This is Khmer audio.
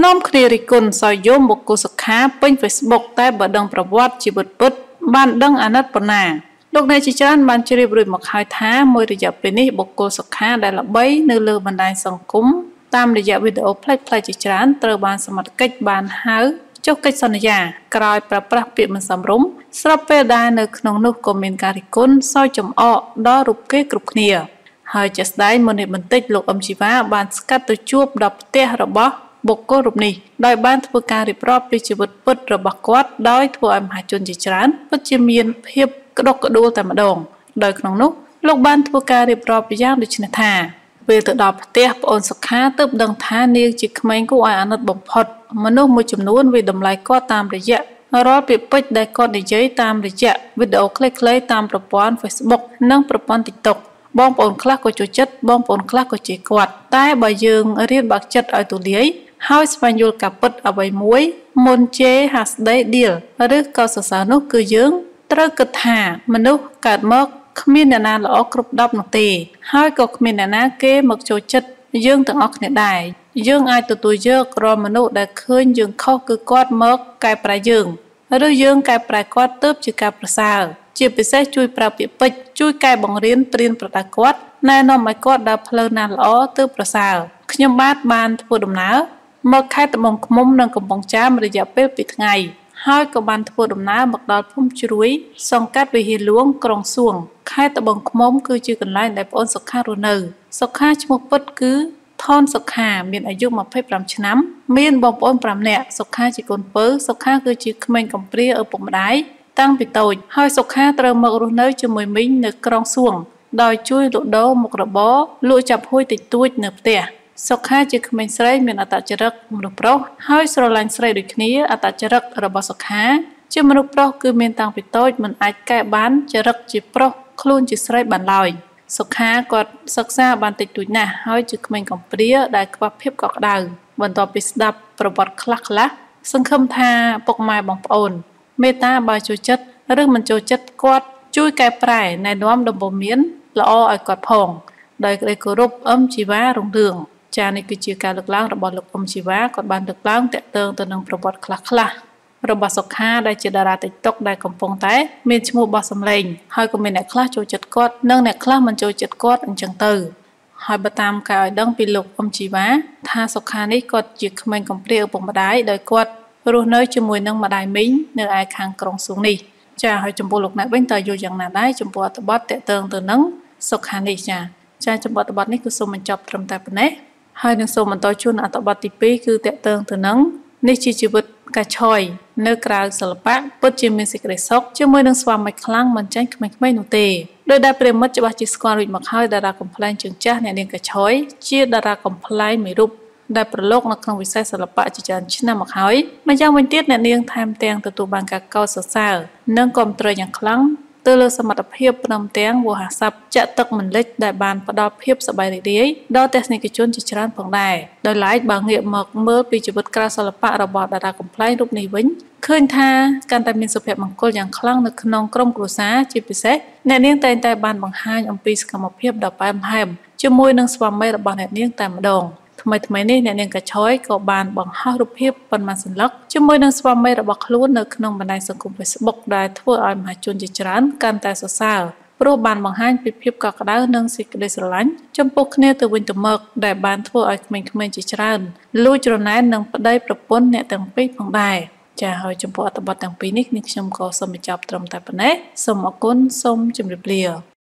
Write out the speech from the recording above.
នាំគ្នារិះគន់សោយយោមបុគ្គលសុខាពេញ Facebook តែបើដឹងប្រវត្តិជីវិតពិត បានដឹងអាណិតប៉ុណ្ណាលោកអ្នកជាច្រើនបានជ្រាបរួចមកហើយថាមួយរយៈពេលនេះបុគ្គលសុខាដែលល្បីនៅលើបណ្ដាញសង្គមតាមរយៈវីដេអូផ្លេចផ្លេចជាច្រើនត្រូវបានសមត្ថកិច្ចបានហៅចុះកិច្ចសន្យាក្រោយប្រប្រាស់ពាក្យមិនសមរម្យស្របពេលដែលនៅក្នុងនោះក៏មានការរិះគន់សោយចំអកដល់រូបគេគ្រប់គ្នាហើយជាស្ដែងមុននេះបន្តិចលោកអឹមជីវ៉ាបានស្កាត់ទៅជួបដល់ផ្ទះរបស់ បុគ្គលរូបនេះដោយបានធ្វើការរៀបរាប់ពីជីវិតពិតរបស់គាត់ដោយធ្វើឲ្យមហាជនជាច្រើនពិតជាមានភាពក្តុកក្តួលតែម្ដងដោយក្នុងនោះលោកបានធ្វើការរៀបរាប់យ៉ាងដូចនេះថាពេលទៅដល់ផ្ទះប្អូនសុខាទើបដឹងថានាងជាក្មេងគួរឲ្យអាណិតបំផុតមនុស្សមួយចំនួនវាតម្លៃគាត់តាមរយៈរាល់ពាក្យពេចន៍ដែលគាត់និយាយតាមរយៈវីដេអូខ្លីៗតាមប្រព័ន្ធ Facebook និងប្រព័ន្ធ TikTok បងប្អូនខ្លះក៏ចូលចិត្តបងប្អូនខ្លះក៏ជេរគាត់តែបើយើងរៀនបើកចិត្តឲ្យទូលាយ ហើយស្វែងយល់ការពិតអ្វីមួយ មុនជេរហាស្ដីឌីលឬក៏សរសើរនោះគឺយើង ត្រូវគិតថាមនុស្សកើតមកគ្មានអ្នកណាល្អគ្រប់10នោះទេ ហើយក៏គ្មានអ្នកណាគេមកចូលចិត្តយើងទាំងអស់គ្នាដែរយើងអាចទទួលយករាល់មនុស្សដែលឃើញយើងខុសគឺគាត់មកកែប្រែយើងឬយើងកែប្រែគាត់ទៅជាការប្រសើរជាពិសេសជួយប្រើពាក្យពេចន៍ជួយកែបង្រៀនព្រៀនប្រដៅគាត់ណែនាំឲ្យគាត់ដើរផ្លូវណាល្អទៅប្រសើរខ្ញុំបាទបានធ្វើដំណើរ មកខេត្តត្បូងឃ្មុំនិងកំពង់ចាមរយៈពេល2ថ្ងៃ ហើយក៏បានធ្វើដំណើរមកដល់ភូមិជ្រួយ សង្កាត់វិហារលួងក្រុងសួងខេត្តត្បូងឃ្មុំគឺជាកន្លែងដែលប្អូនសុខារស់នៅ សុខាឈ្មោះពិតគឺថនសុខាមានអាយុ25ឆ្នាំ មានបងប្អូន5នាក់សុខាជាកូនពៅសុខាគឺជាក្មេងកំព្រាឪពុកម្ដាយតាំងពីតូចហើយសុខាត្រូវមករស់នៅជាមួយមីងនៅក្រុងសួង ដោយជួយលក់ដូរមុខរបរលក់ចាប់ហួយតិចតួចនៅផ្ទះ សុខាជាក្មេងស្រីមានអត្តចរិតមនុស្សប្រុសហើយស្រឡាញ់ស្រីដូចគ្នាអត្តចរិតរបស់សុខា ជាមនុស្សប្រុសគឺមានតាំងពីតូចមិនអាចកែបានចរិតជាប្រុសខ្លួនជាស្រីបានឡើយសុខាគាត់សិក្សាបានតិចតួចណាស់ហើយជាក្មេងកំព្រាដែលខ្វះភាពកក់ក្ដៅបន្ទាប់ពីស្ដាប់ប្រវត្តិខ្លះខ្លះសង្ឃឹមថាពុកម៉ែបងប្អូន មេត្តាបើចូលចិត្តឬមិនចូលចិត្តគាត់ជួយកែប្រែណែនាំដំបូន្មានល្អឲ្យគាត់ផងដោយក្តីគោរពអឹមជីវ៉ារុងរឿង ចានេះគឺជាការលើកឡើងរបស់លោកអ៊ំជីវ៉ាគាត់បានលើកឡើងតាក់ទងទៅនឹងប្រវត្តិខ្លះខ្លះរបស់សុខាដែលជាតារា TikTok ដែលកំពុងតែមានឈ្មោះបោះសម្លេងហើយក៏មានអ្នកខ្លះចូលចិត្តគាត់និងអ្នកខ្លះមិនចូលចិត្តគាត់អញ្ចឹងទៅហើយបើតាមការឲ្យដឹងពីលោកអ៊ំជីវ៉ាថាសុខានេះគាត់ជាក្មេងកំព្រាឪពុកម្ដាយដោយគាត់រស់នៅជាមួយនឹងម្ដាយមីងនៅឯខាងក្រុងសួងនេះចាហើយចំពោះលោកអ្នកវិញតើយល់យ៉ាងណាដែរចំពោះអត្ថបទតកតងទៅនឹងសុខានេះចាចាចំពោះអត្ថបទនេះគឺសូមបញ្ចប់ត្រឹមតែប៉ុណ្ណេះ ហើយនឹងសូមបន្តជូនអត្ថបទទី2គឺតកតងទៅនឹងនេះជាជីវិតកាឆយនៅក្រៅសិល្បៈពិតជាមានសេចក្តីសុខជាមួយនឹងស្វាមីខ្លាំងមិនចាញ់ក្មេងៗនោះទេដោយដែលប្រិមិត្តច្បាស់ជាស្គាល់រួចមកហើយតារាកំ pl ែងជើងចាស់អ្នកនាងកាឆយជាតារាកំ pl ែងមួយរូបដែលប្រឡូកនៅក្នុងវិស័យសិល្បៈជាច្រើនឆ្នាំមកហើយម្យ៉ាងវិញទៀតអ្នកនាងថែមទាំងទទួលបានការកោតសរសើរនិងគាំទ្រយ៉ាងខ្លាំង ទៅលើសមត្ថភាពព្រមទាំងវោហារស័ព្ទចាក់ទឹកមិនលិចដែលបានផ្ដល់ភាពសប្បាយរីករាយដល់ទស្សនិកជនជាច្រើនផងដែរដោយឡែកបើងាកមកមើលពីជីវិតក្រៅសិល្បៈរបស់តារាកំ pl ែងរូបនេះវិញឃើញថាកាន់តែមានសុភមង្គលយ៉ាងខ្លាំងនៅក្នុងក្រុមគ្រួសារជាពិសេសអ្នកនាងតែងតែបានបង្ហាញអំពីសកម្មភាពដ៏ផ្អែមល្ហែមជាមួយនឹងស្វាមីរបស់អ្នកនាងតែម្ដង ថ្មីថ្មីនេះអ្នកនាងកឆយក៏បានបង្ហោះរូបភាពប៉ុន្មានសន្លឹកជាមួយនឹងស្វាមីរបស់ខ្លួននៅក្នុងបណ្ដាញសង្គម Facebook ដែលធ្វើឲ្យមហាជនជាច្រើនកាន់តែសរសើរព្រោះបានបង្ហាញពីភាពកក់ក្ដៅនិងសេចក្តីស្រឡាញ់ចំពោះគ្នាទៅវិញទៅមកដែលបានធ្វើឲ្យក្មេងៗជាច្រើនលួចច្រណែននឹងប្តីប្រពន្ធអ្នកទាំងពីរផងដែរចាហើយចំពោះអត្ថបទទាំងពីរនេះខ្ញុំក៏សូមបញ្ចប់ត្រឹមតែប៉ុណ្ណេះសូមអរគុណសូមជម្រាបលា